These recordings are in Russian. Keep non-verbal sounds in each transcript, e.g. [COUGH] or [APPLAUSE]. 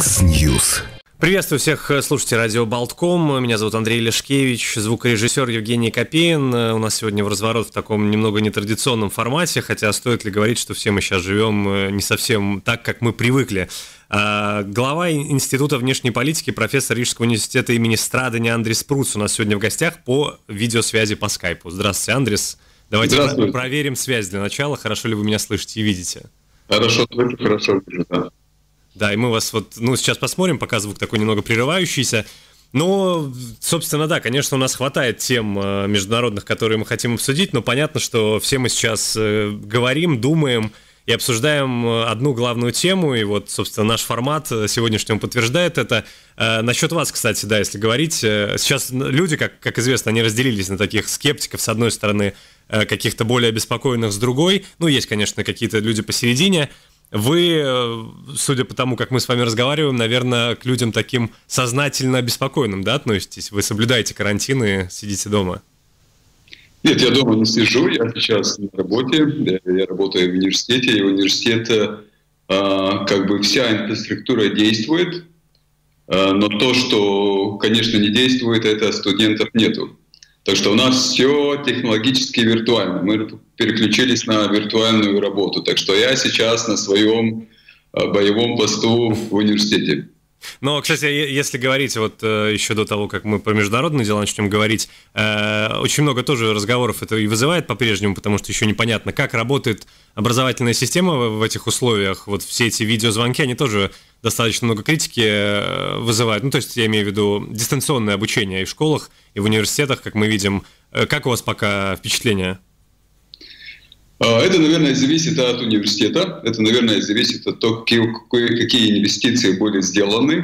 Яндекс.Ньюс. Приветствую всех слушателей радио Балтком. Меня зовут Андрей Лешкевич, звукорежиссер Евгений Копеин. У нас сегодня в разворот в таком немного нетрадиционном формате, хотя стоит ли говорить, что все мы сейчас живем э, не совсем так, как мы привыкли. А, глава Института внешней политики, профессор Рижского университета имени Страдыня Андрис Спрудс у нас сегодня в гостях по видеосвязи по скайпу. Здравствуйте, Андрис. Давайте Здравствуйте. проверим связь для начала. Хорошо ли вы меня слышите и видите? Хорошо, слышу, хорошо да. Да, и мы вас вот, ну, сейчас посмотрим, пока звук такой немного прерывающийся. Ну, собственно, да, конечно, у нас хватает тем э, международных, которые мы хотим обсудить, но понятно, что все мы сейчас э, говорим, думаем и обсуждаем э, одну главную тему, и вот, собственно, наш формат сегодняшний подтверждает это. Насчет вас, кстати, да, если говорить, сейчас люди, как, как известно, они разделились на таких скептиков, с одной стороны, каких-то более обеспокоенных с другой, ну, есть, конечно, какие-то люди посередине, вы, э, судя по тому, как мы с вами разговариваем, наверное, к людям таким сознательно обеспокоенным, да, относитесь? Вы соблюдаете карантин и сидите дома? Нет, я дома не сижу, я сейчас на работе, я работаю в университете, и университет, э, как бы вся инфраструктура действует, э, но то, что, конечно, не действует, это студентов нету. Так что у нас все технологически виртуально. Мы переключились на виртуальную работу. Так что я сейчас на своем э, боевом посту в университете. Но, кстати, если говорить вот э, еще до того, как мы про международные дела начнем говорить, э, очень много тоже разговоров это и вызывает по-прежнему, потому что еще непонятно, как работает образовательная система в этих условиях. Вот все эти видеозвонки, они тоже достаточно много критики э, вызывают. Ну, то есть я имею в виду дистанционное обучение и в школах, и в университетах, как мы видим. Как у вас пока впечатление? А, это, наверное, зависит от университета, это, наверное, зависит от того, какие инвестиции были сделаны,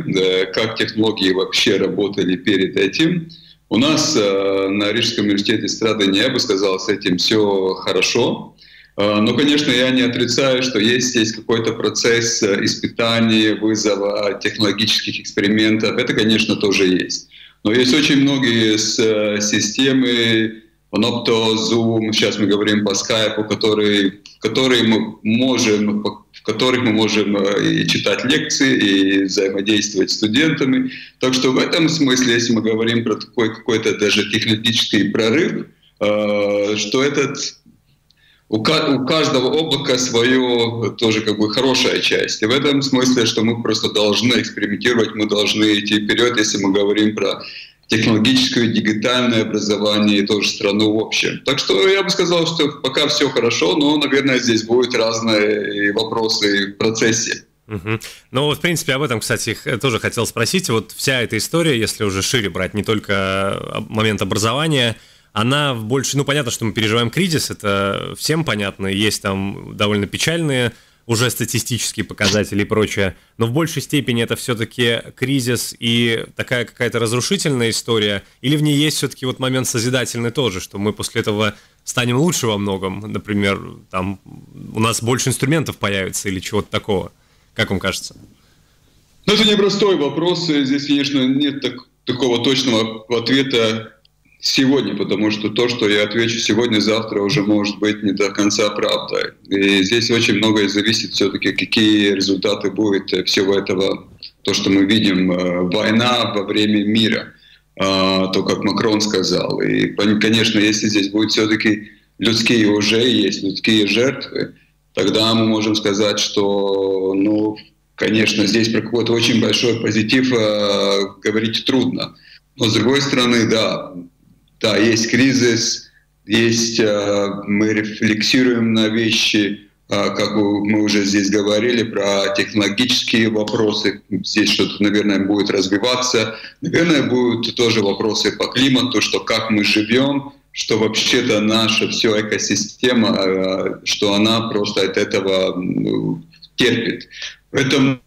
как технологии вообще работали перед этим. У нас э, на Рижском университете страды я бы сказал, с этим все хорошо. А, но, конечно, я не отрицаю, что есть здесь какой-то процесс э, испытания, вызова технологических экспериментов. Это, конечно, тоже есть. Но есть очень многие э, системы, Онопто, Zoom, сейчас мы говорим по скайпу, который, который мы можем, в которых мы можем э, и читать лекции, и взаимодействовать с студентами. Так что в этом смысле, если мы говорим про такой какой-то даже технологический прорыв, э, что этот у, каждого облака свое тоже как бы хорошая часть. И в этом смысле, что мы просто должны экспериментировать, мы должны идти вперед, если мы говорим про технологическое, дигитальное образование и тоже страну в общем. Так что я бы сказал, что пока все хорошо, но, наверное, здесь будут разные вопросы в процессе. Угу. Ну, в принципе, об этом, кстати, тоже хотел спросить. Вот вся эта история, если уже шире брать, не только момент образования, она больше, ну, понятно, что мы переживаем кризис, это всем понятно, есть там довольно печальные уже статистические показатели и прочее, но в большей степени это все-таки кризис и такая какая-то разрушительная история, или в ней есть все-таки вот момент созидательный тоже, что мы после этого станем лучше во многом, например, там у нас больше инструментов появится или чего-то такого, как вам кажется? Ну, это непростой вопрос, здесь, конечно, нет так, такого точного ответа сегодня, потому что то, что я отвечу сегодня, завтра уже может быть не до конца правдой. И здесь очень многое зависит все-таки, какие результаты будет всего этого, то, что мы видим, э, война во время мира, а, то, как Макрон сказал. И, конечно, если здесь будет все-таки людские уже есть людские жертвы, тогда мы можем сказать, что, ну, конечно, здесь про какой-то очень большой позитив э, говорить трудно. Но с другой стороны, да, да, есть кризис, есть, э, мы рефлексируем на вещи, э, как мы уже здесь говорили, про технологические вопросы. Здесь что-то, наверное, будет развиваться. Наверное, будут тоже вопросы по климату, что как мы живем, что вообще-то наша вся экосистема, э, что она просто от этого терпит. Поэтому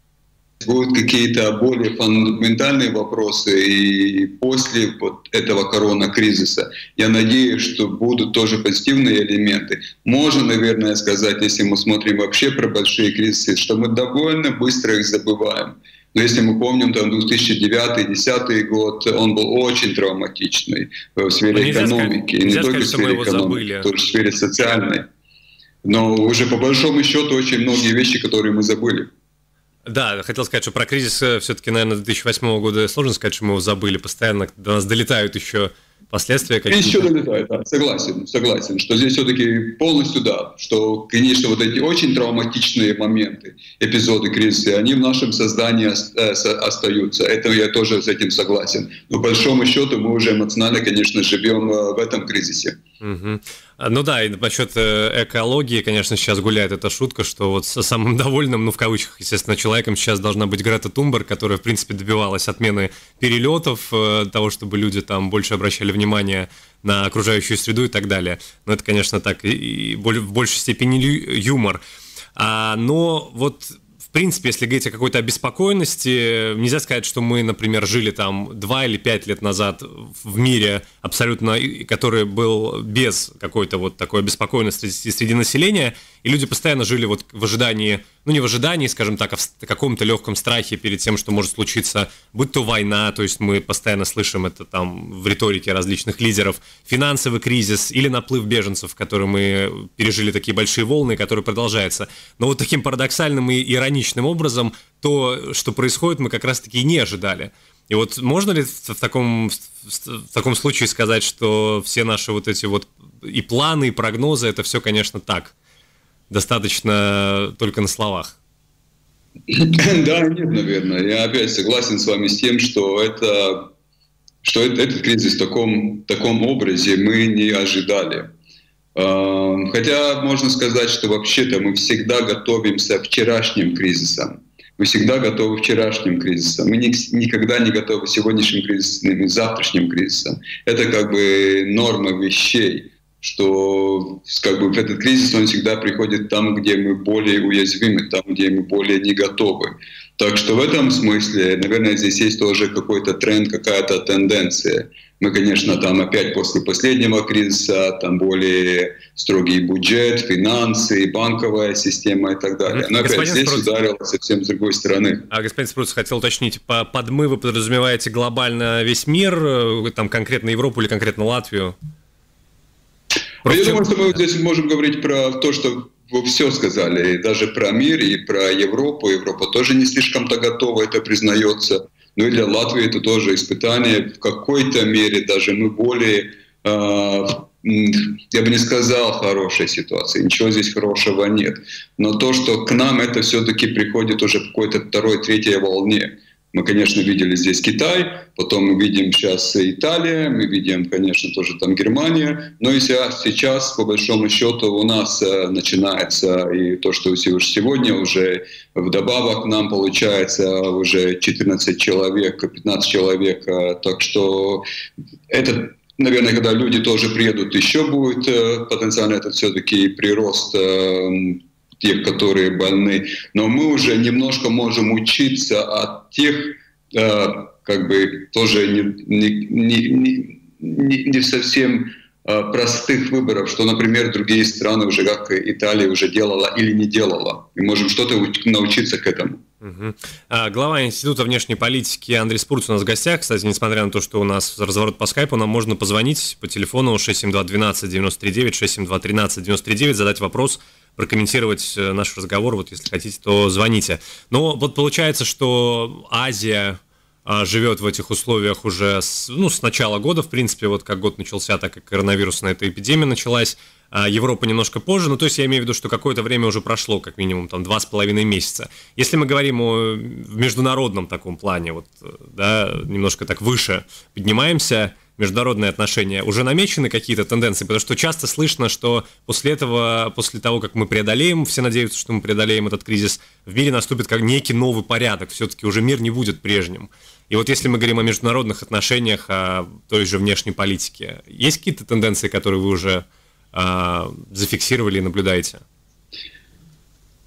будут какие-то более фундаментальные вопросы и после вот этого корона-кризиса. Я надеюсь, что будут тоже позитивные элементы. Можно, наверное, сказать, если мы смотрим вообще про большие кризисы, что мы довольно быстро их забываем. Но если мы помним, там 2009-2010 год, он был очень травматичный в сфере ну, экономики. Сказать, не только в сфере экономики, тоже в сфере социальной. Но уже по большому счету очень многие вещи, которые мы забыли. Да, хотел сказать, что про кризис э, все-таки, наверное, 2008 года сложно сказать, что мы его забыли. Постоянно до нас долетают еще последствия какие-то. Еще долетает, да, согласен, согласен, что здесь все-таки полностью да, что, конечно, вот эти очень травматичные моменты, эпизоды кризиса, они в нашем создании э, остаются. Это я тоже с этим согласен. Но по большому счету мы уже эмоционально, конечно, живем э, в этом кризисе. Угу. Ну да, и насчет э, экологии, конечно, сейчас гуляет эта шутка, что вот самым [LAUGHS] довольным, ну в кавычках, естественно, человеком сейчас должна быть Грета Тумбер, которая, в принципе, добивалась отмены перелетов, э, того, чтобы люди там больше обращали внимание на окружающую среду и так далее. Но это, конечно, так и в большей степени юмор. А, но вот в принципе, если говорить о какой-то обеспокоенности, нельзя сказать, что мы, например, жили там два или пять лет назад в мире абсолютно, который был без какой-то вот такой обеспокоенности среди населения, и люди постоянно жили вот в ожидании, ну не в ожидании, скажем так, а в каком-то легком страхе перед тем, что может случиться, будь то война, то есть мы постоянно слышим это там в риторике различных лидеров, финансовый кризис или наплыв беженцев, который мы пережили такие большие волны, который продолжается. Но вот таким парадоксальным и ироничным образом то, что происходит, мы как раз-таки не ожидали. И вот можно ли в таком, в таком случае сказать, что все наши вот эти вот и планы, и прогнозы, это все, конечно, так? Достаточно только на словах. Да, нет, наверное. Я опять согласен с вами с тем, что это что этот кризис в таком, таком образе мы не ожидали. А, хотя можно сказать, что вообще-то мы всегда готовимся к вчерашним кризисам. Мы всегда готовы к вчерашним кризисам. Мы никогда не готовы к сегодняшним кризисам и завтрашним кризисам. Это как бы норма вещей что как бы этот кризис, он всегда приходит там, где мы более уязвимы, там, где мы более не готовы. Так что в этом смысле, наверное, здесь есть тоже какой-то тренд, какая-то тенденция. Мы, конечно, там опять после последнего кризиса, там более строгий бюджет, финансы, банковая система и так далее. Но господин опять здесь Спруц... ударило совсем с другой стороны. А господин Спруц, хотел уточнить, по под мы вы подразумеваете глобально весь мир, э, там конкретно Европу или конкретно Латвию? Просто... Я думаю, что мы здесь можем говорить про то, что вы все сказали, и даже про мир, и про Европу. Европа тоже не слишком-то готова, это признается. Ну и для Латвии это тоже испытание. В какой-то мере даже мы более, э, я бы не сказал, хорошей ситуации. Ничего здесь хорошего нет. Но то, что к нам это все-таки приходит уже в какой-то второй, третьей волне. Мы, конечно, видели здесь Китай, потом мы видим сейчас Италия, мы видим, конечно, тоже там Германия. Но и сейчас, по большому счету, у нас э, начинается и то, что сегодня уже вдобавок нам получается уже 14 человек, 15 человек. Э, так что это Наверное, когда люди тоже приедут, еще будет э, потенциально этот все-таки прирост тех, которые больны, но мы уже немножко можем учиться от тех, э, как бы тоже не, не, не, не, не совсем э, простых выборов, что, например, другие страны уже, как Италия, уже делала или не делала. И можем что-то научиться к этому. Угу. А, глава Института внешней политики Андрей Спурц у нас в гостях. Кстати, несмотря на то, что у нас разворот по скайпу, нам можно позвонить по телефону 672 12 93 672 13 99, задать вопрос прокомментировать э, наш разговор, вот если хотите, то звоните. Но вот получается, что Азия а, живет в этих условиях уже с, ну, с начала года, в принципе, вот как год начался, так как коронавирусная эта эпидемия началась. А Европа немножко позже, ну то есть я имею в виду, что какое-то время уже прошло, как минимум там два с половиной месяца. Если мы говорим о международном таком плане, вот, э, да, немножко так выше поднимаемся, международные отношения, уже намечены какие-то тенденции? Потому что часто слышно, что после этого, после того, как мы преодолеем, все надеются, что мы преодолеем этот кризис, в мире наступит как некий новый порядок, все-таки уже мир не будет прежним. И вот если мы говорим о международных отношениях, о той же внешней политике, есть какие-то тенденции, которые вы уже э, зафиксировали и наблюдаете?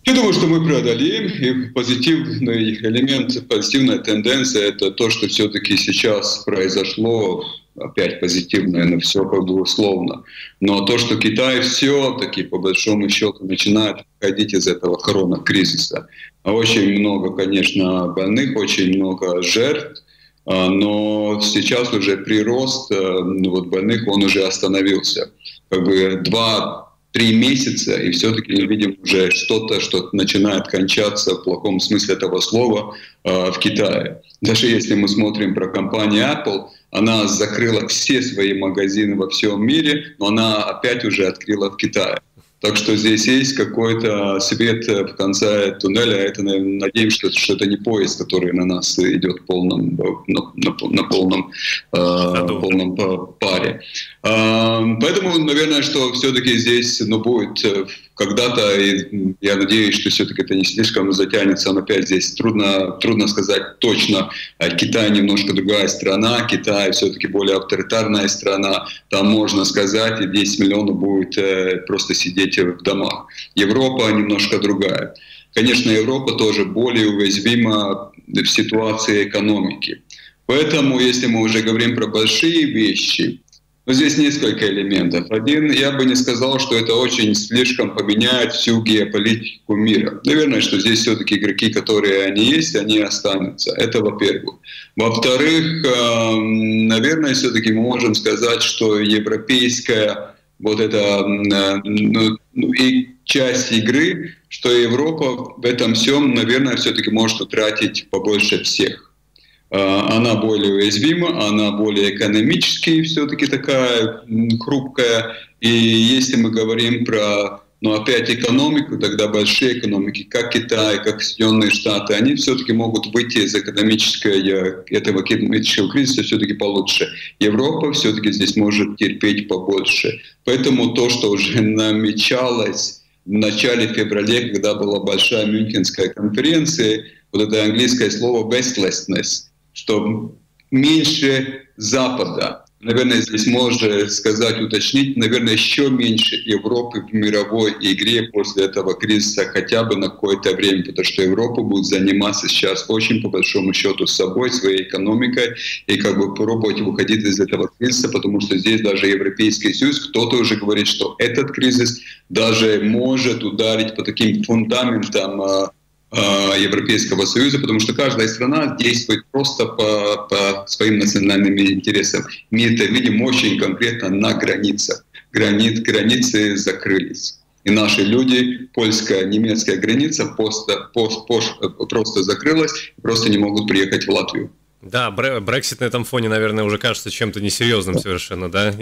Я думаю, что мы преодолеем, и позитивный элемент, позитивная тенденция – это то, что все-таки сейчас произошло опять позитивное, но все как бы условно. Но то, что Китай все-таки по большому счету начинает выходить из этого корона-кризиса. Очень много, конечно, больных, очень много жертв, а, но сейчас уже прирост э, ну, вот больных, он уже остановился. Как бы два три месяца, и все-таки видим уже что-то, что начинает кончаться в плохом смысле этого слова э, в Китае. Даже если мы смотрим про компанию Apple, она закрыла все свои магазины во всем мире, но она опять уже открыла в Китае. Так что здесь есть какой-то свет в конце туннеля. Это, надеемся, что, что это не поезд, который на нас идет полном, на, на, на полном, э, полном паре. Э, поэтому, наверное, что все-таки здесь ну, будет э, когда-то, и я надеюсь, что все-таки это не слишком затянется, но опять здесь трудно, трудно сказать точно. Э, Китай немножко другая страна, Китай все-таки более авторитарная страна, там можно сказать, и 10 миллионов будет э, просто сидеть в домах. Европа немножко другая. Конечно, Европа тоже более уязвима в ситуации экономики. Поэтому, если мы уже говорим про большие вещи, но здесь несколько элементов. Один, я бы не сказал, что это очень слишком поменяет всю геополитику мира. Наверное, что здесь все-таки игроки, которые они есть, они останутся. Это во-первых. Во-вторых, эм, наверное, все-таки мы можем сказать, что европейская вот эта ну, ну, и часть игры, что Европа в этом всем, наверное, все-таки может утратить побольше всех. А, она более уязвима, она более экономически все-таки такая хрупкая. И если мы говорим про но опять экономику, тогда большие экономики, как Китай, как Соединенные Штаты, они все-таки могут выйти из экономического, этого экономического кризиса все-таки получше. Европа все-таки здесь может терпеть побольше. Поэтому то, что уже [LAUGHS] намечалось в начале февраля, когда была большая Мюнхенская конференция, вот это английское слово «bestlessness», что меньше Запада. Наверное, здесь можно сказать, уточнить, наверное, еще меньше Европы в мировой игре после этого кризиса хотя бы на какое-то время, потому что Европа будет заниматься сейчас очень по большому счету собой, своей экономикой и как бы пробовать выходить из этого кризиса, потому что здесь даже Европейский Союз, кто-то уже говорит, что этот кризис даже может ударить по таким фундаментам а, Европейского Союза, потому что каждая страна действует просто по, по своим национальным интересам. Мы это видим очень конкретно на границах. Границ, границы закрылись. И наши люди, польская, немецкая граница просто, пост, просто закрылась, просто не могут приехать в Латвию. Да, Брексит на этом фоне, наверное, уже кажется чем-то несерьезным совершенно, да,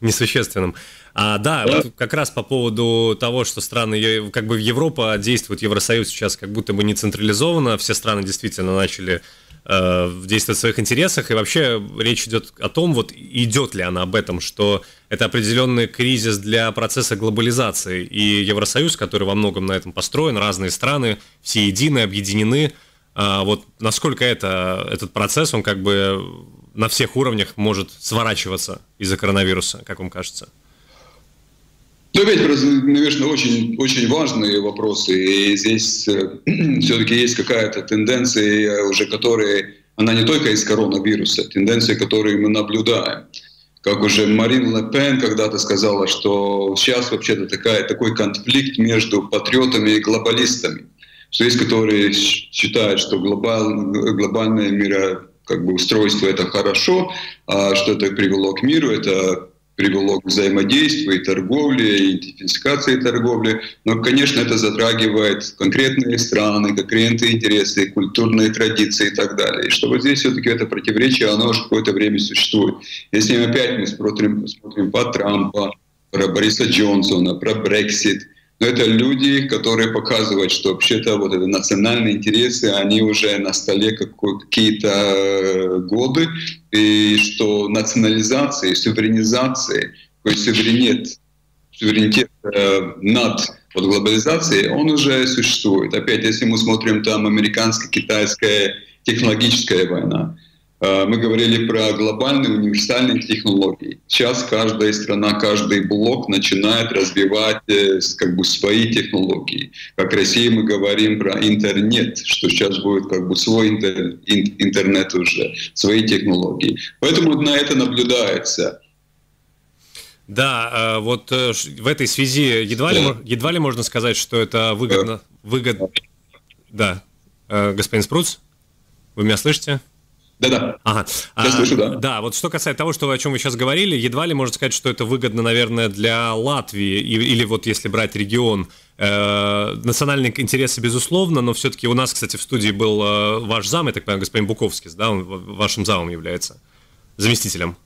несущественным. А, да, да. Вот как раз по поводу того, что страны, как бы Европа действует, Евросоюз сейчас как будто бы не централизованно, все страны действительно начали э, действовать в своих интересах, и вообще речь идет о том, вот идет ли она об этом, что это определенный кризис для процесса глобализации, и Евросоюз, который во многом на этом построен, разные страны, все едины, объединены, э, вот насколько это, этот процесс, он как бы на всех уровнях может сворачиваться из-за коронавируса, как вам кажется? Ну, опять, наверное, очень, очень важные вопросы. И здесь э, [CLEARS THROAT] все-таки есть какая-то тенденция, уже которая, она не только из коронавируса, тенденция, которую мы наблюдаем. Как уже Марин Ле Пен когда-то сказала, что сейчас вообще-то такая, такой конфликт между патриотами и глобалистами. Что есть, которые считают, что глобаль, глобальное миро, как бы устройство это хорошо, а что это привело к миру, это привело к взаимодействию и торговле, и идентификации торговли. Но, конечно, это затрагивает конкретные страны, конкретные интересы, культурные традиции и так далее. И что вот здесь все-таки это противоречие, оно уже какое-то время существует. Если опять мы смотрим, смотрим по Трампа, про Бориса Джонсона, про Брексит – но это люди, которые показывают, что вообще-то вот это национальные интересы, они уже на столе какие-то э, годы, и что национализация, суверенизация, то есть суверенитет, суверенитет э, над вот глобализацией, он уже существует. Опять, если мы смотрим там американско-китайская технологическая война, мы говорили про глобальные универсальные технологии. Сейчас каждая страна, каждый блок начинает развивать э, как бы свои технологии. Как в России мы говорим про интернет, что сейчас будет как бы свой интернет уже, свои технологии. Поэтому на это наблюдается. Да, э, вот в этой связи едва ли, едва ли можно сказать, что это выгодно. выгодно. Да, господин Спруц, вы меня слышите? Да-да. Ага. Я а, слышу, да. Да, вот что касается того, что, о чем вы сейчас говорили, едва ли можно сказать, что это выгодно, наверное, для Латвии, или вот если брать регион, э, национальные интересы, безусловно, но все-таки у нас, кстати, в студии был э, ваш зам, я так понимаю, господин Буковский, да, он вашим замом является, заместителем.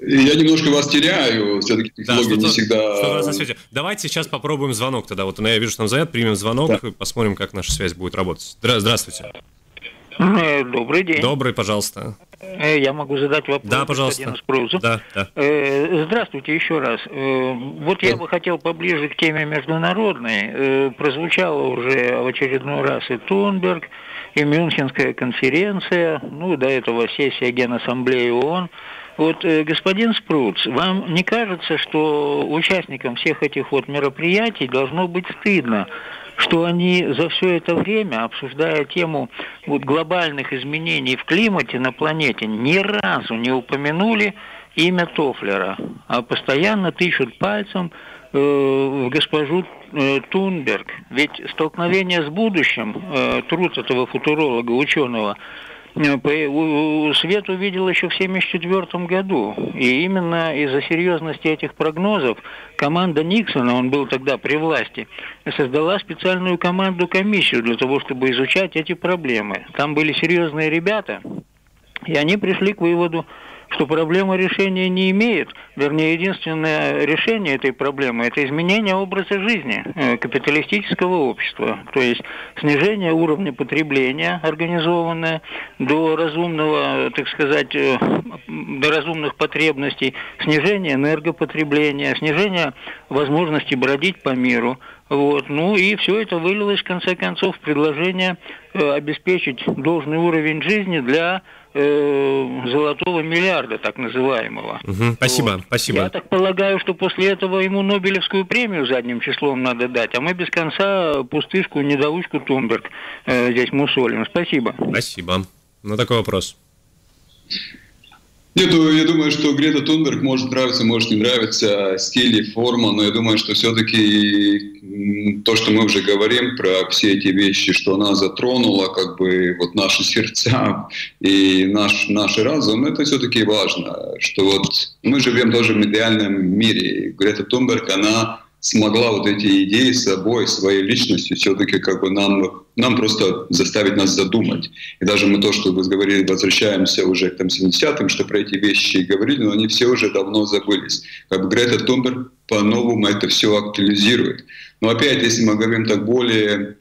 Я немножко вас теряю, все-таки технологии да, не всегда... Что Давайте сейчас попробуем звонок тогда. Вот я вижу, что нам звонят, примем звонок, да. посмотрим, как наша связь будет работать. Здравствуйте. Э, добрый день. Добрый, пожалуйста. Э, я могу задать вопрос да, пожалуйста. Да, да. Э, здравствуйте еще раз. Вот я бы хотел поближе к теме международной. Прозвучало уже в очередной раз и Тунберг, и Мюнхенская конференция, ну, до этого сессия Генассамблеи ООН. Вот, э, господин Спруц, вам не кажется, что участникам всех этих вот мероприятий должно быть стыдно, что они за все это время, обсуждая тему вот, глобальных изменений в климате на планете, ни разу не упомянули имя Тофлера, а постоянно тыщут пальцем э, в госпожу э, Тунберг. Ведь столкновение с будущим, э, труд этого футуролога, ученого, свет увидел еще в 1974 году. И именно из-за серьезности этих прогнозов команда Никсона, он был тогда при власти, создала специальную команду комиссию для того, чтобы изучать эти проблемы. Там были серьезные ребята, и они пришли к выводу, что проблема решения не имеет. Вернее, единственное решение этой проблемы – это изменение образа жизни э, капиталистического общества. То есть снижение уровня потребления, организованное до разумного, так сказать, э, до разумных потребностей, снижение энергопотребления, снижение возможности бродить по миру. Вот. Ну и все это вылилось, в конце концов, в предложение э, обеспечить должный уровень жизни для Э, золотого миллиарда, так называемого. Угу, спасибо, вот. спасибо. Я так полагаю, что после этого ему Нобелевскую премию задним числом надо дать, а мы без конца пустышку, недоучку Тумберг э, здесь мусолим. Спасибо. Спасибо. Ну, такой вопрос. Нет, ну, я думаю, что Грета Тунберг может нравиться, может не нравиться стиль и форма, но я думаю, что все-таки то, что мы уже говорим про все эти вещи, что она затронула как бы вот наши сердца и наш, наш разум, это все-таки важно, что вот мы живем тоже в идеальном мире. Грета Тунберг, она смогла вот эти идеи с собой, своей личностью все-таки как бы нам, нам просто заставить нас задумать. И даже мы то, что вы говорили, возвращаемся уже к там, 70-м, что про эти вещи говорили, но они все уже давно забылись. Как бы Грета Тунберг по-новому это все актуализирует. Но опять, если мы говорим так более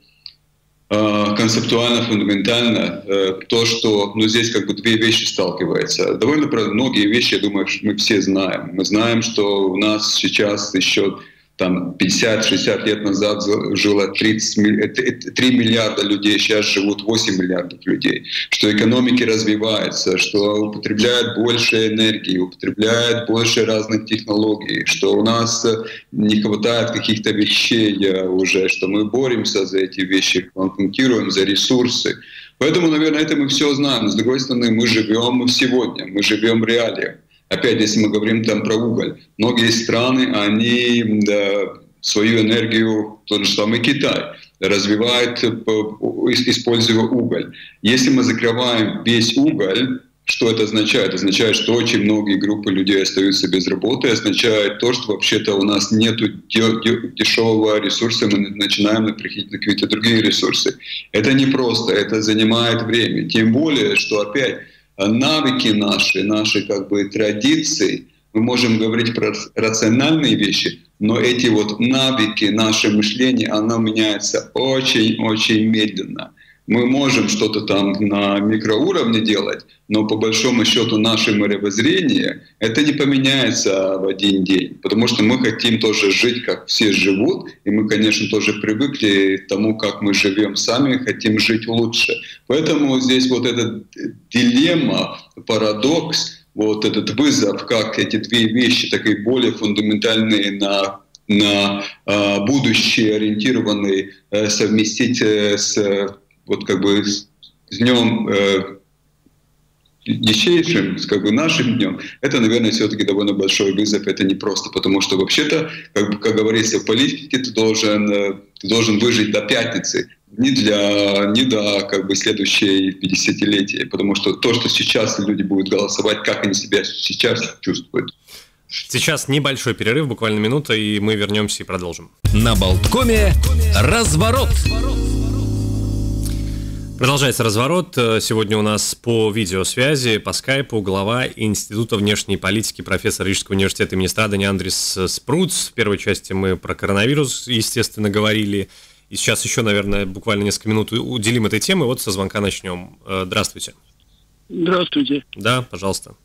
э, концептуально, фундаментально, э, то, что ну, здесь как бы две вещи сталкиваются. Довольно многие вещи, я думаю, мы все знаем. Мы знаем, что у нас сейчас еще там 50-60 лет назад жило 30, 3 миллиарда людей, сейчас живут 8 миллиардов людей, что экономики развиваются, что употребляют больше энергии, употребляют больше разных технологий, что у нас не хватает каких-то вещей уже, что мы боремся за эти вещи, конкурируем за ресурсы. Поэтому, наверное, это мы все знаем. С другой стороны, мы живем сегодня, мы живем реалиях. Опять, если мы говорим там про уголь, многие страны, они да, свою энергию, тот же самый Китай, развивает, э, используя уголь. Если мы закрываем весь уголь, что это означает? Означает, что очень многие группы людей остаются без работы, означает то, что вообще-то у нас нет дешевого ресурса, мы начинаем приходить на какие-то другие ресурсы. Это непросто, это занимает время. Тем более, что опять навыки наши, наши как бы традиции, мы можем говорить про рациональные вещи, но эти вот навыки, наше мышление, оно меняется очень-очень медленно. Мы можем что-то там на микроуровне делать, но по большому счету наше мировоззрение это не поменяется в один день, потому что мы хотим тоже жить, как все живут, и мы, конечно, тоже привыкли к тому, как мы живем сами, хотим жить лучше. Поэтому здесь вот эта дилемма, парадокс, вот этот вызов, как эти две вещи, такие более фундаментальные на на э, будущее ориентированные э, совместить э, с вот как бы с днем э, дичайшим, как бы нашим днем, это, наверное, все-таки довольно большой вызов. Это не просто, потому что вообще-то, как, как говорится в политике, ты должен, э, ты должен выжить до пятницы. Ни для ни до как бы следующей 50-летия, потому что то, что сейчас люди будут голосовать, как они себя сейчас чувствуют. Сейчас небольшой перерыв, буквально минута, и мы вернемся и продолжим. На Болткоме разворот. Продолжается разворот. Сегодня у нас по видеосвязи, по скайпу, глава Института внешней политики, профессор Рижского университета имени Страдани Андрис Спруц. В первой части мы про коронавирус, естественно, говорили. И сейчас еще, наверное, буквально несколько минут уделим этой теме. Вот со звонка начнем. Э, здравствуйте. Здравствуйте. Да, пожалуйста.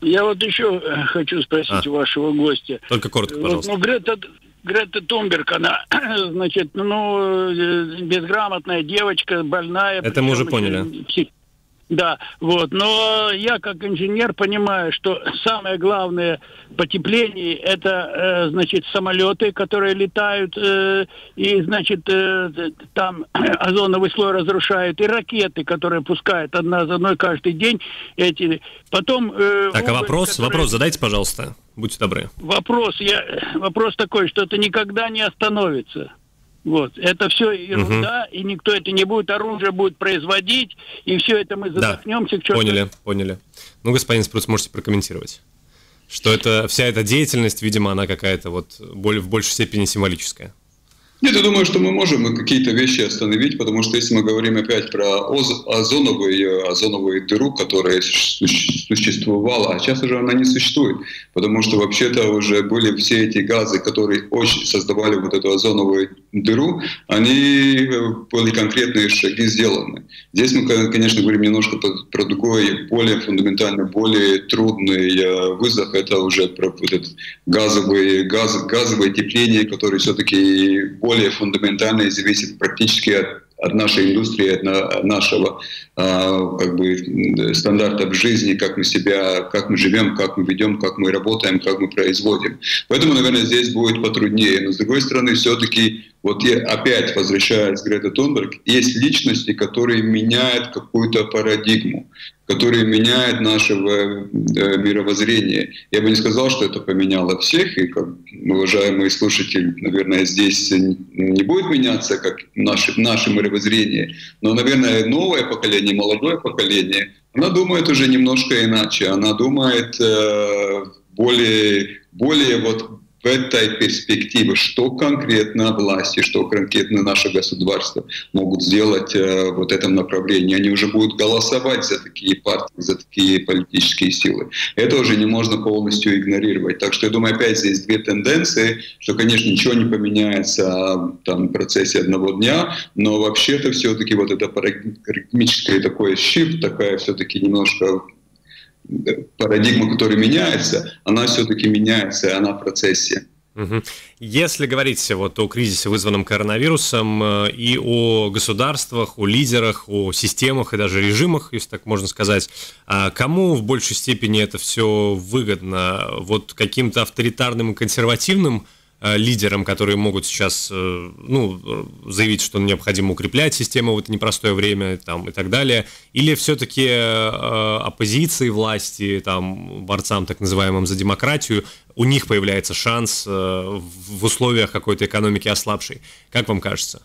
Я вот еще э, хочу спросить а, вашего гостя. Только коротко, пожалуйста. Вот, ну, Грета, Грета Тумберг, она, [CLEARS THROAT] значит, ну, э, безграмотная девочка, больная. Это мы уже поняли. Псих, да, вот. Но я как инженер понимаю, что самое главное потепление это, э, значит, самолеты, которые летают, э, и, значит, э, там [CLEARS THROAT] озоновый слой разрушают, и ракеты, которые пускают одна за одной каждый день. Эти. Потом... Э, так, а вопрос, которые... вопрос задайте, пожалуйста. Будьте добры. Вопрос, я, вопрос такой, что это никогда не остановится. Вот. Это все ерунда, угу. и никто это не будет, оружие будет производить, и все это мы задохнемся. Да, поняли, поняли. Ну, господин Спруц, можете прокомментировать. Что это, вся эта деятельность, видимо, она какая-то вот в большей степени символическая. Нет, я думаю, что мы можем какие-то вещи остановить, потому что если мы говорим опять про озоновую, озоновую дыру, которая существовала, а сейчас уже она не существует, потому что вообще-то уже были все эти газы, которые очень создавали вот эту озоновую дыру, они э, были конкретные шаги сделаны. Здесь мы, конечно, говорим немножко про другой, более фундаментальный, более трудный э, вызов. Это уже про вот этот газовый, газ, газовое тепление, которое все-таки более фундаментально и зависит практически от от нашей индустрии, от нашего а, как бы, стандартов жизни, как мы себя, как мы живем, как мы ведем, как мы работаем, как мы производим. Поэтому, наверное, здесь будет потруднее. Но, с другой стороны, все-таки, вот я опять возвращаясь к Грета Тунберг, есть личности, которые меняют какую-то парадигму которые меняют наше э, мировоззрение. Я бы не сказал, что это поменяло всех, и как уважаемый слушатель, наверное, здесь не будет меняться, как наше, наше мировоззрение, но, наверное, новое поколение, молодое поколение, она думает уже немножко иначе, она думает э, более, более вот в этой перспективе, что конкретно власти, что конкретно наше государство могут сделать э, в этом направлении. Они уже будут голосовать за такие партии, за такие политические силы. Это уже не можно полностью игнорировать. Так что я думаю, опять здесь две тенденции, что, конечно, ничего не поменяется там, в процессе одного дня, но вообще-то все-таки вот это парадигмическое такое shift, такая все-таки немножко парадигма, которая меняется, она все-таки меняется, и она в процессе. Если говорить вот о кризисе, вызванном коронавирусом, э, и о государствах, о лидерах, о системах и даже режимах, если так можно сказать, а кому в большей степени это все выгодно? Вот каким-то авторитарным и консервативным лидерам, которые могут сейчас э, ну, заявить, что необходимо укреплять систему в это непростое время там, и так далее, или все-таки э, оппозиции власти, там, борцам так называемым за демократию, у них появляется шанс в условиях какой-то экономики ослабшей. Как вам кажется?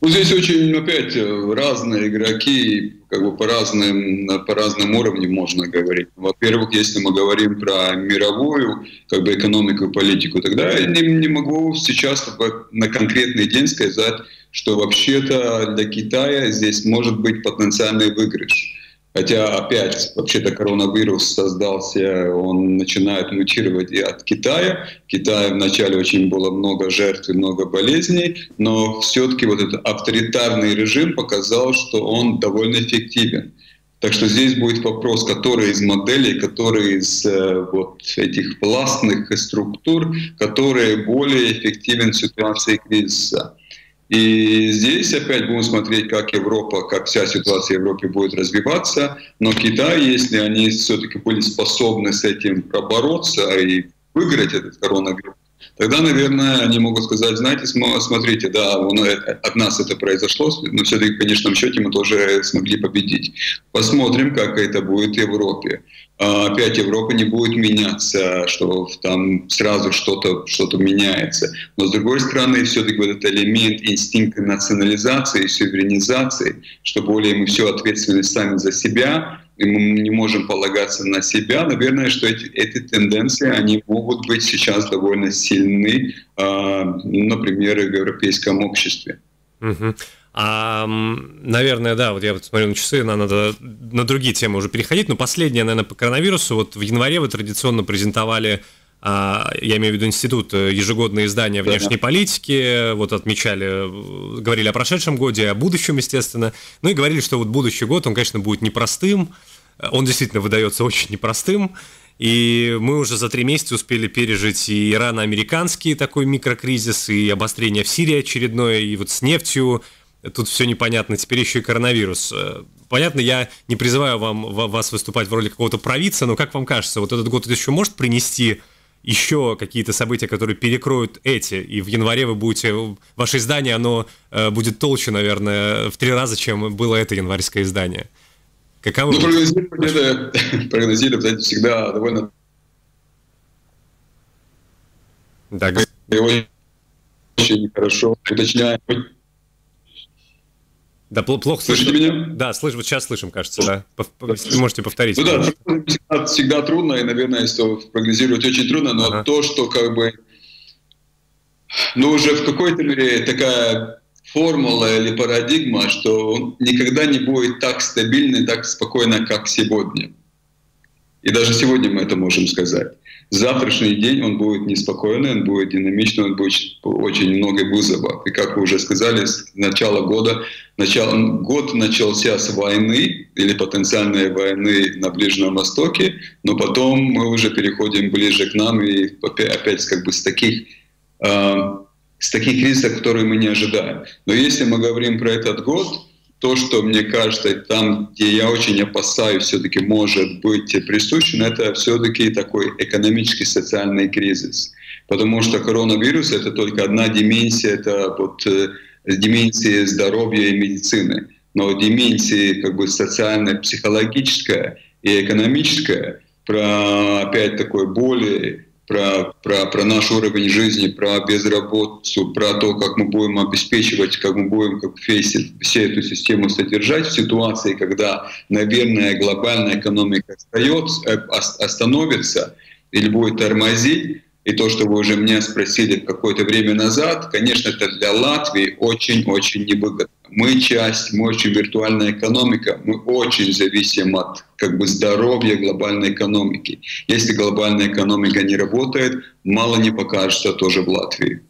Ну, здесь очень, опять, разные игроки, как бы по разным, по разным уровням можно говорить. Во-первых, если мы говорим про мировую как бы, экономику и политику, тогда я не, не могу сейчас на конкретный день сказать, что вообще-то для Китая здесь может быть потенциальный выигрыш. Хотя опять, вообще-то коронавирус создался, он начинает мутировать и от Китая. В Китае вначале очень было много жертв и много болезней, но все-таки вот этот авторитарный режим показал, что он довольно эффективен. Так что здесь будет вопрос, который из моделей, который из э, вот этих властных структур, которые более эффективен в ситуации кризиса. И здесь опять будем смотреть, как Европа, как вся ситуация в Европе будет развиваться. Но Китай, если они все-таки были способны с этим пробороться и выиграть этот коронавирус, тогда, наверное, они могут сказать, знаете, смотрите, да, от нас это произошло, но все-таки в конечном счете мы тоже смогли победить. Посмотрим, как это будет в Европе. А, опять Европа не будет меняться, что там сразу что-то что меняется. Но с другой стороны, все-таки вот этот элемент инстинкта национализации, суверенизации, что более мы все ответственность сами за себя, и мы не можем полагаться на себя, наверное, что эти, эти тенденции, они могут быть сейчас довольно сильны, э, например, в европейском обществе. Угу. А, наверное, да, вот я вот смотрю на часы, нам надо на другие темы уже переходить, но последнее, наверное, по коронавирусу. Вот в январе вы традиционно презентовали я имею в виду институт, э, ежегодное издание внешней да. политики, вот отмечали, э, говорили о прошедшем годе, о будущем, естественно, ну и говорили, что вот будущий год, он, конечно, будет непростым, он действительно выдается [LAUGHS] очень непростым, и мы уже за три месяца успели пережить и ирано-американский такой микрокризис, и обострение в Сирии очередное, и вот с нефтью, тут все непонятно, теперь еще и коронавирус. Э, понятно, я не призываю вам, вас выступать в роли какого-то провидца, но как вам кажется, вот этот год еще может принести еще какие-то события, которые перекроют эти, и в январе вы будете, ваше издание, оно э, будет толще, наверное, в три раза, чем было это январское издание. Каково? Ну, прогнозировать это, прогнозировать это всегда довольно... Да, очень хорошо уточняем да, плохо слышно. Слышите меня? Да, слыш, вот сейчас слышим, кажется, да. Вы можете повторить. Ну да, всегда, всегда трудно, и, наверное, что прогнозировать очень трудно, но ага. то, что как бы, ну, уже в какой-то мере такая формула или парадигма, что он никогда не будет так стабильный, так спокойно, как сегодня. И даже сегодня мы это можем сказать. Завтрашний день он будет неспокойный, он будет динамичный, он будет очень много вызовов. И как вы уже сказали, с начала года, начало, год начался с войны или потенциальной войны на Ближнем Востоке, но потом мы уже переходим ближе к нам и опять как бы с таких э, с таких кризисов, которые мы не ожидаем. Но если мы говорим про этот год, то, что мне кажется, там, где я очень опасаюсь, все-таки может быть присущен, это все-таки такой экономический социальный кризис. Потому что коронавирус — это только одна дименсия, это вот э, здоровья и медицины. Но дименсия как бы социальная, психологическая и экономическая, про опять такой более про, про, про наш уровень жизни, про безработицу, про то, как мы будем обеспечивать, как мы будем как все, все эту систему содержать в ситуации, когда, наверное, глобальная экономика остается, э, остановится или будет тормозить, и то, что вы уже меня спросили какое-то время назад, конечно, это для Латвии очень-очень невыгодно. Мы часть, мы очень виртуальная экономика, мы очень зависим от как бы здоровья глобальной экономики. Если глобальная экономика не работает, мало не покажется тоже в Латвии.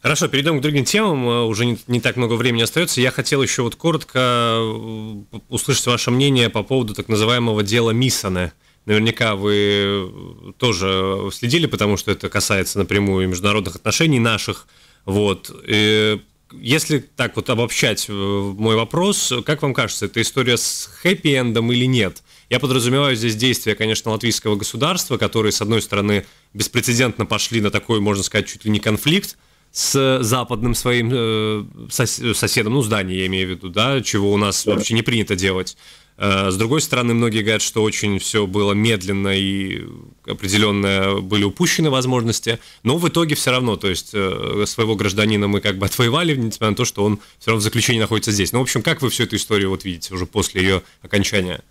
Хорошо, перейдем к другим темам. Э, уже не, не так много времени остается. Я хотел еще вот коротко э, услышать ваше мнение по поводу так называемого дела Миссона наверняка вы тоже следили, потому что это касается напрямую международных отношений наших. Вот. И если так вот обобщать э, мой вопрос, как вам кажется, это история с хэппи-эндом или нет? Я подразумеваю здесь действия, конечно, латвийского государства, которые, с одной стороны, беспрецедентно пошли на такой, можно сказать, чуть ли не конфликт с западным своим э, соседом, ну, здание я имею в виду, да, чего у нас вообще не принято делать. Э, с другой стороны, многие говорят, что очень все было медленно и определенно были упущены возможности, но в итоге все равно, то есть э, своего гражданина мы как бы отвоевали, несмотря на то, что он все равно в заключении находится здесь. Ну, в общем, как вы всю эту историю вот видите уже после ее окончания?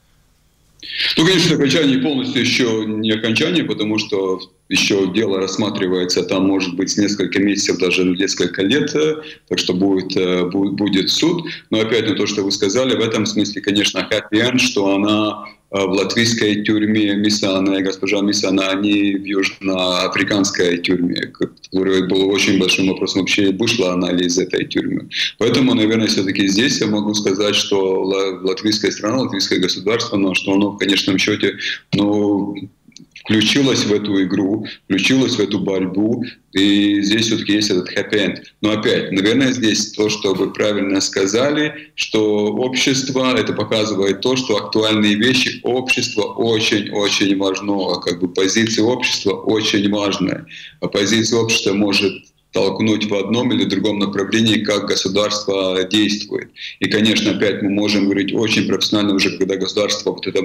Ну, конечно, окончание полностью еще не окончание, потому что еще дело рассматривается, там может быть несколько месяцев, даже несколько лет, э, так что будет, э, будет суд. Но опять на то, что вы сказали, в этом смысле, конечно, happy что она в латвийской тюрьме Мисана, госпожа Мисана, они в южноафриканской тюрьме, которая был очень большим вопросом, вообще вышла она ли из этой тюрьмы. Поэтому, наверное, все-таки здесь я могу сказать, что латвийская страна, латвийское государство, но что оно в конечном счете ну, включилась в эту игру, включилась в эту борьбу, и здесь все-таки есть этот хэппи-энд. Но опять, наверное, здесь то, что вы правильно сказали, что общество, это показывает то, что актуальные вещи общества очень-очень важно, как бы позиция общества очень важная. А позиция общества может толкнуть в одном или другом направлении, как государство действует. И, конечно, опять мы можем говорить очень профессионально уже, когда государство, вот эта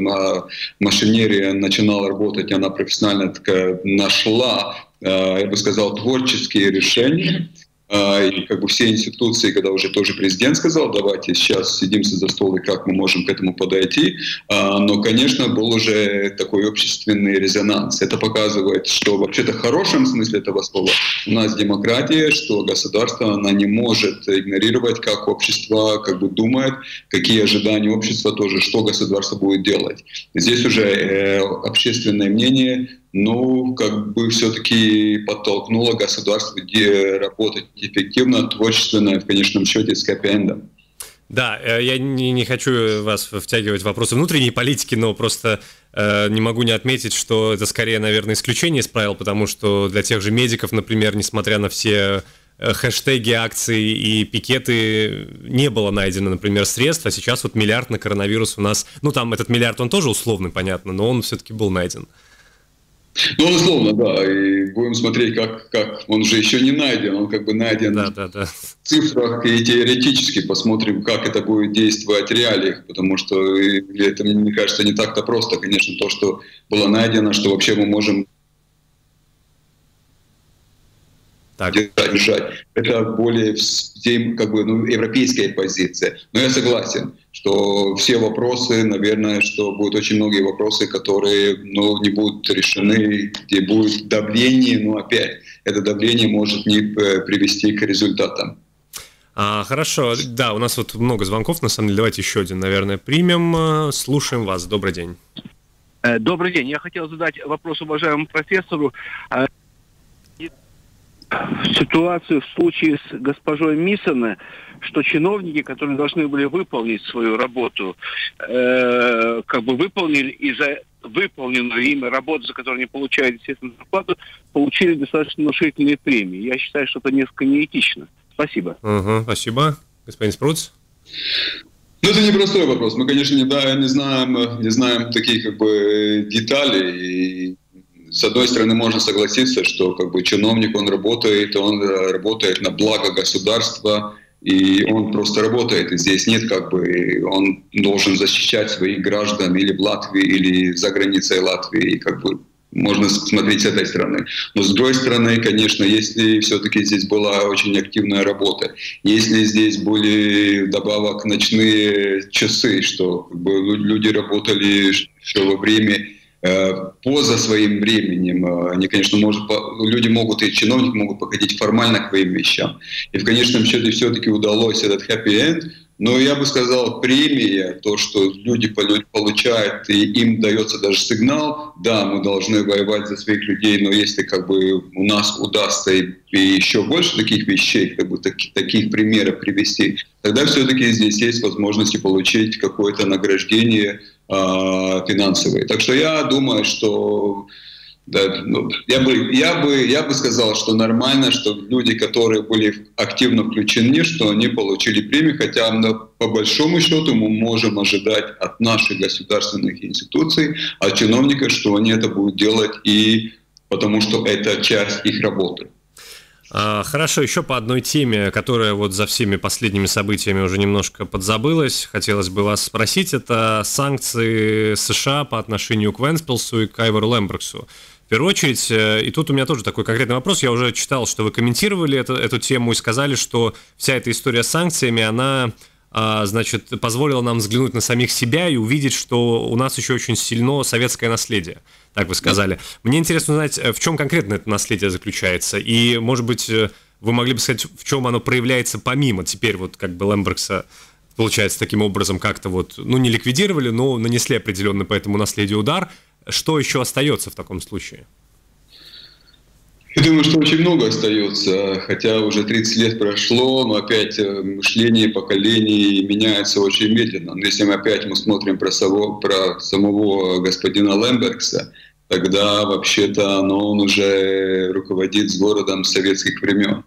машинерия начинала работать, она профессионально такая нашла, э, я бы сказал, творческие решения, и как бы все институции, когда уже тоже президент сказал, давайте сейчас сидимся за стол и как мы можем к этому подойти, а, но, конечно, был уже такой общественный резонанс. Это показывает, что вообще-то в хорошем смысле этого слова у нас демократия, что государство, она не может игнорировать, как общество как бы думает, какие ожидания общества тоже, что государство будет делать. Здесь уже э, общественное мнение ну, как бы все-таки подтолкнуло государство работать эффективно, творчественно, в конечном счете, с хэппи-эндом. Да, э, я не, не хочу вас втягивать в вопросы внутренней политики, но просто э, не могу не отметить, что это скорее, наверное, исключение из правил, потому что для тех же медиков, например, несмотря на все э, хэштеги, акции и пикеты, не было найдено, например, средств, а сейчас вот миллиард на коронавирус у нас, ну там этот миллиард, он тоже условный, понятно, но он все-таки был найден. Ну, условно, да. И будем смотреть, как, как он же еще не найден, он как бы найден да, да, да. в цифрах и теоретически. Посмотрим, как это будет действовать в реалиях, потому что это, мне кажется, не так-то просто. Конечно, то, что было найдено, что вообще мы можем так. держать. Это более как бы, ну, европейская позиция. Но я согласен, что все вопросы, наверное, что будут очень многие вопросы, которые ну, не будут решены, где будет давление, но опять это давление может не э, привести к результатам. А, хорошо, да, у нас вот много звонков, на самом деле, давайте еще один, наверное, примем. Слушаем вас, добрый день. Э, добрый день. Я хотел задать вопрос уважаемому профессору. Ситуацию в случае с госпожой Миссоне, что чиновники, которые должны были выполнить свою работу, э, как бы выполнили и за выполненную ими работу, за которую они получают, естественно, зарплату, получили достаточно внушительные премии. Я считаю, что это несколько неэтично. Спасибо. Угу, спасибо. Господин Спруц? Ну, это непростой вопрос. Мы, конечно, не, да, не знаем, не знаем таких как бы деталей. И с одной стороны, можно согласиться, что как бы чиновник, он работает, он э, работает на благо государства, и он просто работает. И здесь нет как бы, он должен защищать своих граждан или в Латвии, или за границей Латвии, и как бы можно смотреть с этой стороны. Но с другой стороны, конечно, если все-таки здесь была очень активная работа, если здесь были добавок ночные часы, что как бы, люди работали еще во время поза своим временем. Э, они, конечно, может, люди могут, и чиновники могут подходить формально к своим вещам. И в конечном счете все-таки удалось этот happy-end, но я бы сказал, премия, то, что люди получают, и им дается даже сигнал, да, мы должны воевать за своих людей, но если как бы у нас удастся и, и еще больше таких вещей, как бы так, таких примеров привести, тогда все-таки здесь есть возможность получить какое-то награждение э, финансовые. Так что я думаю, что да, ну, я, бы, я, бы, я бы сказал, что нормально, что люди, которые были активно включены, что они получили премию, хотя ну, по большому счету мы можем ожидать от наших государственных институций, от чиновников, что они это будут делать и потому что это часть их работы. А, хорошо, еще по одной теме, которая вот за всеми последними событиями уже немножко подзабылась, хотелось бы вас спросить, это санкции США по отношению к Венспилсу и к Айвору Лембрексу. В первую очередь, э, и тут у меня тоже такой конкретный вопрос, я уже читал, что вы комментировали это, эту тему и сказали, что вся эта история с санкциями, она значит, позволила нам взглянуть на самих себя и увидеть, что у нас еще очень сильно советское наследие так вы сказали. Мне интересно узнать, э, в чем конкретно это наследие заключается, и, может быть, э, вы могли бы сказать, в чем оно проявляется помимо теперь вот как бы Лембергса получается, таким образом как-то вот, ну, не ликвидировали, но нанесли определенный по этому наследию удар. Что еще остается в таком случае? Я думаю, что очень много остается, хотя уже 30 лет прошло, но опять э, мышление поколений меняется очень медленно. Но если мы опять мы смотрим про, само, про самого господина Лембергса, тогда вообще-то ну, он уже руководит с городом советских времен.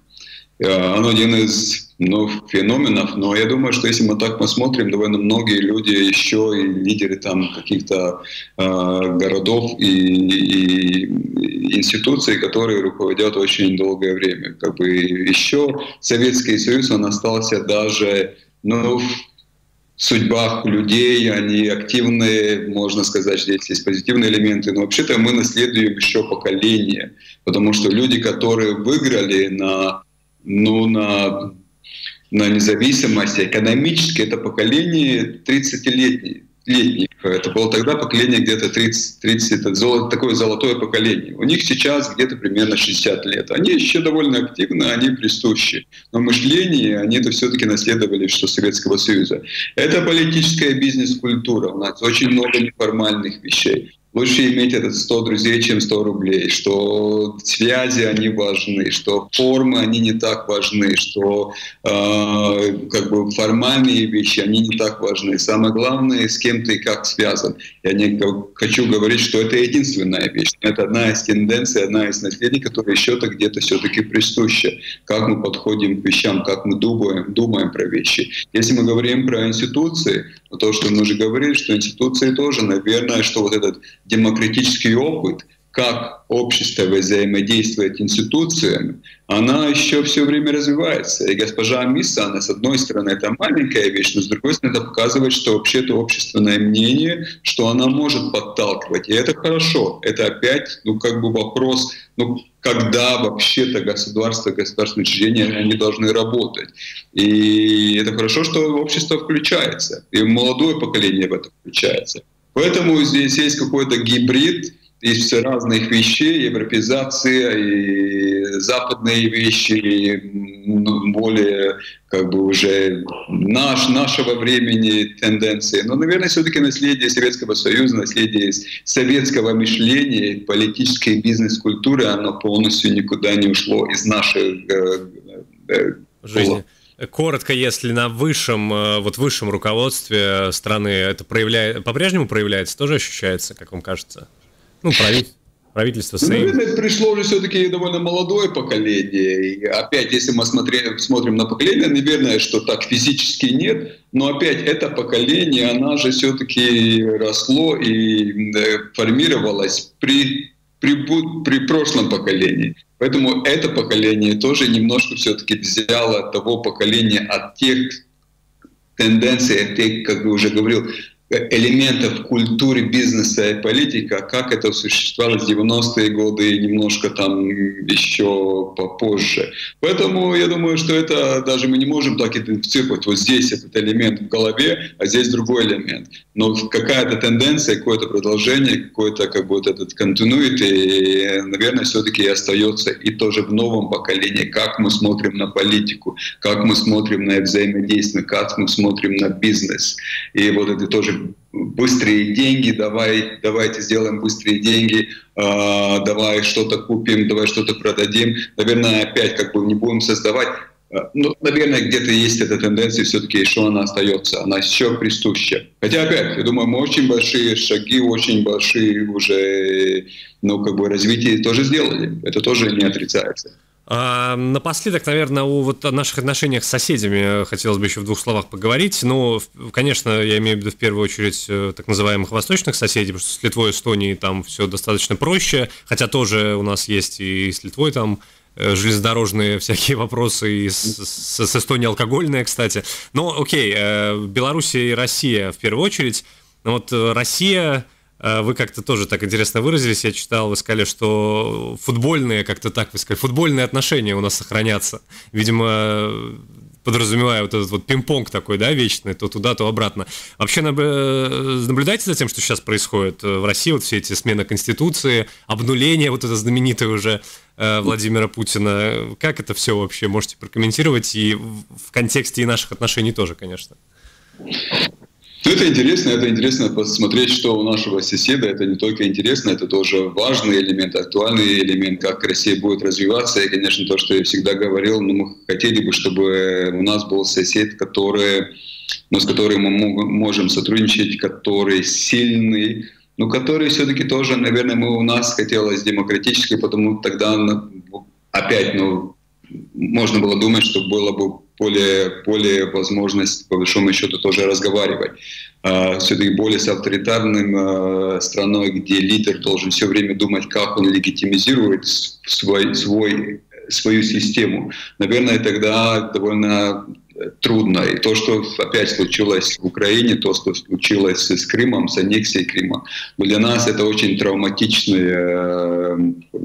Э, он один из ну, феноменов, но я думаю, что если мы так посмотрим, довольно многие люди еще и лидеры там каких-то э, городов и, и институций, которые руководят очень долгое время. Как бы еще Советский Союз, он остался даже ну, в судьбах людей, они активные, можно сказать, что здесь есть позитивные элементы, но вообще-то мы наследуем еще поколение, потому что люди, которые выиграли на, ну, на на независимость, экономически это поколение 30-летнее. Летних. Это было тогда поколение где-то 30, 30 это золо, такое золотое поколение. У них сейчас где-то примерно 60 лет. Они еще довольно активны, они присущи. Но мышление, они это все-таки наследовали что Советского Союза. Это политическая бизнес-культура. У нас очень много неформальных вещей лучше иметь этот 100 друзей, чем 100 рублей, что связи, они важны, что формы, они не так важны, что э, как бы формальные вещи, они не так важны. Самое главное, с кем ты как связан. Я не хочу говорить, что это единственная вещь. Это одна из тенденций, одна из наследий, которая еще-то где-то все-таки присуща. Как мы подходим к вещам, как мы думаем, думаем про вещи. Если мы говорим про институции, то, что мы уже говорили, что институции тоже, наверное, что вот этот демократический опыт, как общество взаимодействует институциями, она еще все время развивается. И госпожа Мисса, она с одной стороны это маленькая вещь, но с другой стороны это показывает, что вообще-то общественное мнение, что она может подталкивать. И это хорошо. Это опять, ну как бы вопрос, ну когда вообще-то государство, государственные учреждения, они должны работать. И это хорошо, что общество включается, и молодое поколение в это включается. Поэтому здесь есть какой-то гибрид из разных вещей, европеизация и западные вещи, и более как бы уже наш, нашего времени тенденции. Но, наверное, все-таки наследие Советского Союза, наследие советского мышления, политической бизнес-культуры, оно полностью никуда не ушло из нашей э, э, жизни. Коротко, если на высшем, э, вот высшем руководстве страны это проявляет, по-прежнему проявляется, тоже ощущается, как вам кажется? Ну, правительство. Правительство ну, Сейм. Наверное, пришло уже все-таки довольно молодое поколение. И опять, если мы смотрим, смотрим на поколение, наверное, что так физически нет, но опять это поколение, она же все-таки росло и э, формировалось при, при, при прошлом поколении. Поэтому это поколение тоже немножко все-таки взяло того поколения, от тех тенденций, от тех, как я уже говорил, элементов культуры бизнеса и политики, а как это существовало в 90-е годы и немножко там еще попозже. Поэтому я думаю, что это даже мы не можем так идентифицировать. Вот здесь этот элемент в голове, а здесь другой элемент. Но какая-то тенденция, какое-то продолжение, какой-то как вот этот continuity, наверное, все-таки остается и тоже в новом поколении. Как мы смотрим на политику, как мы смотрим на взаимодействие, как мы смотрим на бизнес. И вот это тоже быстрые деньги, давай, давайте сделаем быстрые деньги, э, давай что-то купим, давай что-то продадим. Наверное, опять как бы не будем создавать. А, ну, наверное, где-то есть эта тенденция, все-таки еще она остается, она еще присуща. Хотя опять, я думаю, мы очень большие шаги, очень большие уже, ну, как бы развитие тоже сделали. Это тоже не отрицается. А, напоследок, наверное, о вот наших отношениях с соседями хотелось бы еще в двух словах поговорить. Ну, конечно, я имею в виду в первую очередь э, так называемых восточных соседей, потому что с Литвой и Эстонией там все достаточно проще, хотя тоже у нас есть и с Литвой там э, железнодорожные [LAUGHS] всякие вопросы, и с, с, с Эстонией алкогольные, кстати. Но окей, э, Белоруссия и Россия в первую очередь. Но вот Россия вы как-то тоже так интересно выразились, я читал, вы сказали, что футбольные, как-то так вы сказали, футбольные отношения у нас сохранятся. Видимо, подразумевая вот этот вот пинг-понг такой, да, вечный, то туда, то обратно. Вообще э, наблюдайте за тем, что сейчас происходит в России, вот все эти смены Конституции, обнуление вот это знаменитое уже э, Владимира Путина. Как это все вообще можете прокомментировать и в контексте и наших отношений тоже, конечно? Ну, это интересно, это интересно посмотреть, что у нашего соседа. Это не только интересно, это тоже важный элемент, актуальный элемент, как Россия будет развиваться. И, конечно, то, что я всегда говорил, ну, мы хотели бы, чтобы у нас был сосед, который, ну, с которым мы можем сотрудничать, который сильный, но который все-таки тоже, наверное, мы у нас хотелось демократически, потому тогда опять, ну, можно было думать, что было бы более, более возможность, по большому счету, тоже разговаривать. А, все-таки более с авторитарным а, страной, где лидер должен все время думать, как он легитимизирует свой, свой, свою систему. Наверное, тогда довольно трудно. И то, что опять случилось в Украине, то, что случилось с Крымом, с аннексией Крыма, но для нас это очень травматичное, э,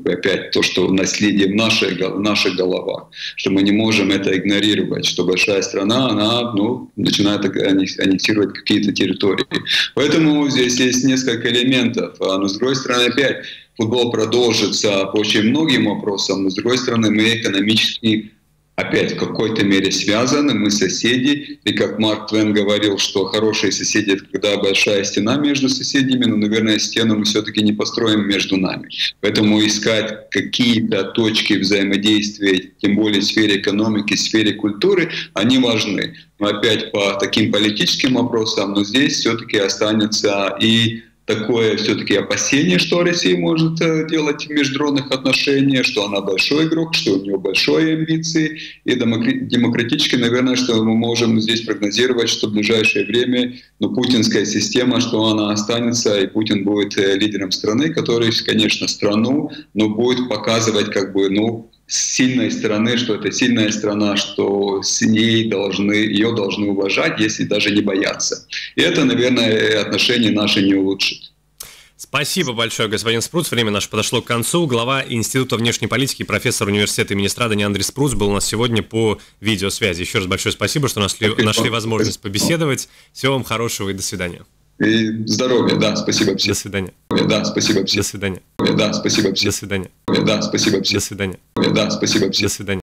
опять то, что наследие в нашей, в наших головах, что мы не можем это игнорировать, что большая страна, она ну, начинает аннексировать какие-то территории. Поэтому здесь есть несколько элементов. А, но с другой стороны, опять, футбол продолжится по очень многим вопросам, но с другой стороны, мы экономически опять в какой-то мере связаны, мы соседи, и как Марк Твен говорил, что хорошие соседи — это когда большая стена между соседями, но, наверное, стену мы все-таки не построим между нами. Поэтому искать какие-то точки взаимодействия, тем более в сфере экономики, в сфере культуры, они важны. Но опять по таким политическим вопросам, но здесь все-таки останется и такое все-таки опасение, что Россия может э, делать в международных отношениях, что она большой игрок, что у нее большие амбиции. И демократически, наверное, что мы можем здесь прогнозировать, что в ближайшее время ну, путинская система, что она останется, и Путин будет э, лидером страны, который, конечно, страну, но будет показывать как бы, ну, сильной стороны, что это сильная страна, что с ней должны, ее должны уважать, если даже не бояться. И это, наверное, отношения наши не улучшит. Спасибо большое, господин Спруц. Время наше подошло к концу. Глава Института внешней политики, профессор университета имени Страдани Андрей Спруц был у нас сегодня по видеосвязи. Еще раз большое спасибо, что нашли, нашли возможность побеседовать. Всего вам хорошего и до свидания. И здоровья, да, спасибо всем. До свидания. Да, спасибо всем. До свидания. Да, спасибо всем. До свидания. Да, спасибо всем. До свидания. Да, спасибо всем. До свидания.